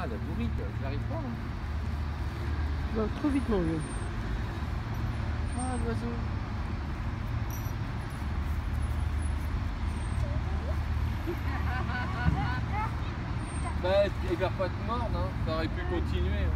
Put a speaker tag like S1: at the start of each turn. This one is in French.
S1: Ah, la bourrique, euh, j'arrive pas. hein.
S2: Trop vite, mon vieux.
S1: Ah, l'oiseau. Bah, il va pas te mordre, hein. Ça pu continuer. Hein.